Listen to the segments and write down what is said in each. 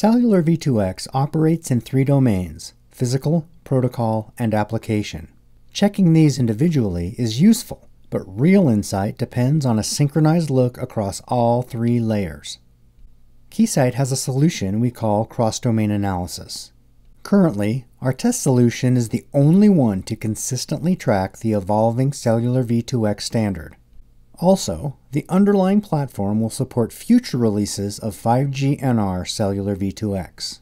Cellular V2X operates in three domains physical, protocol, and application. Checking these individually is useful, but real insight depends on a synchronized look across all three layers. Keysight has a solution we call cross-domain analysis. Currently, our test solution is the only one to consistently track the evolving cellular V2X standard. Also, the underlying platform will support future releases of 5G NR cellular V2X.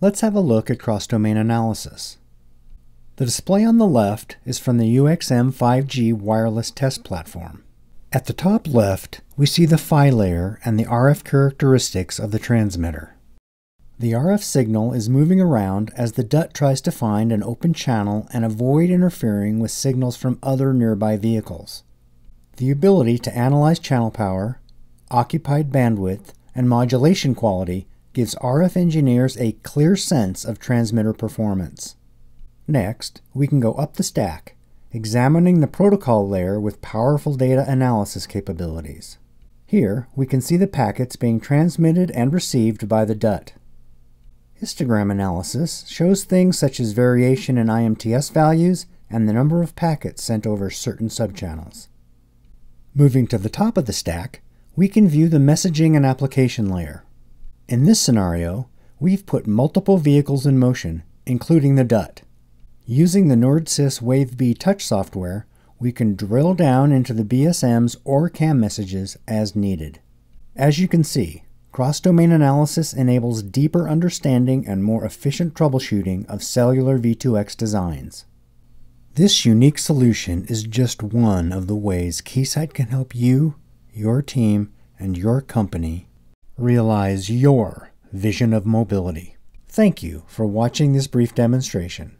Let's have a look at cross-domain analysis. The display on the left is from the UXM 5G wireless test platform. At the top left, we see the PHY layer and the RF characteristics of the transmitter. The RF signal is moving around as the DUT tries to find an open channel and avoid interfering with signals from other nearby vehicles. The ability to analyze channel power, occupied bandwidth, and modulation quality gives RF engineers a clear sense of transmitter performance. Next, we can go up the stack, examining the protocol layer with powerful data analysis capabilities. Here, we can see the packets being transmitted and received by the DUT. Histogram analysis shows things such as variation in IMTS values and the number of packets sent over certain subchannels. Moving to the top of the stack, we can view the messaging and application layer. In this scenario, we've put multiple vehicles in motion, including the DUT. Using the NordSys WaveBEE touch software, we can drill down into the BSMs or CAM messages as needed. As you can see, cross-domain analysis enables deeper understanding and more efficient troubleshooting of cellular V2X designs. This unique solution is just one of the ways Keysight can help you, your team, and your company realize your vision of mobility. Thank you for watching this brief demonstration.